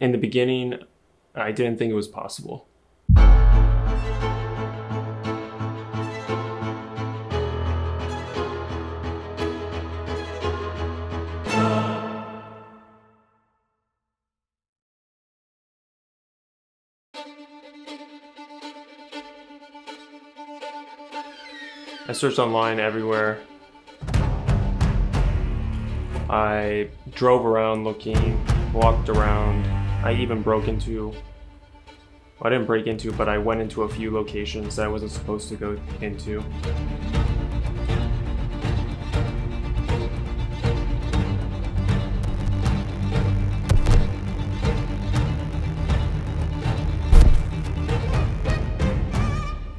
In the beginning, I didn't think it was possible. I searched online everywhere. I drove around looking, walked around. I even broke into. I didn't break into, but I went into a few locations that I wasn't supposed to go into.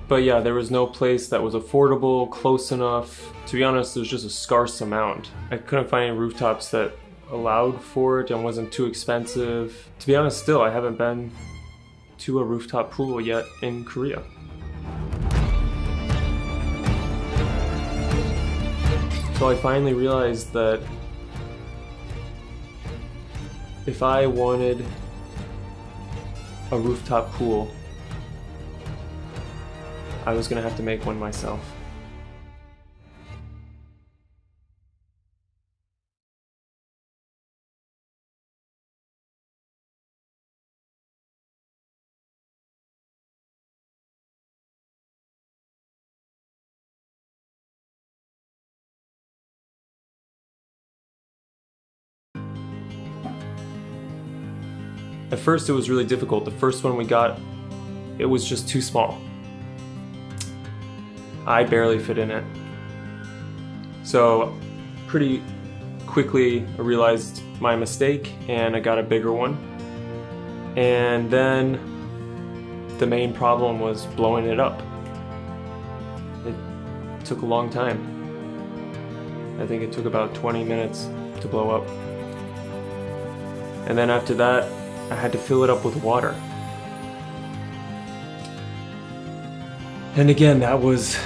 But yeah, there was no place that was affordable, close enough. To be honest, there's just a scarce amount. I couldn't find any rooftops that allowed for it and wasn't too expensive. To be honest, still, I haven't been to a rooftop pool yet in Korea. So I finally realized that if I wanted a rooftop pool, I was gonna have to make one myself. At first, it was really difficult. The first one we got, it was just too small. I barely fit in it. So, pretty quickly, I realized my mistake and I got a bigger one. And then the main problem was blowing it up. It took a long time. I think it took about 20 minutes to blow up. And then after that, I had to fill it up with water. And again, that was.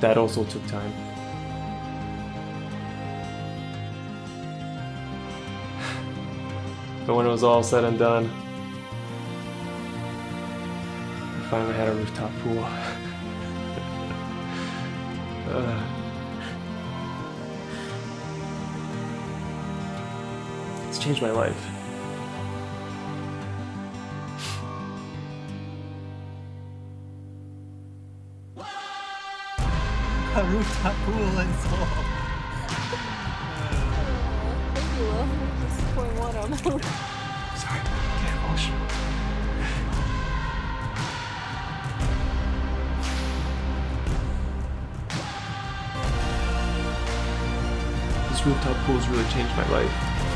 That also took time. But when it was all said and done, we finally had a rooftop pool. uh, it's changed my life. A rooftop pool in Seoul. Thank you, Will. Just pouring water on. This rooftop pool has really changed my life.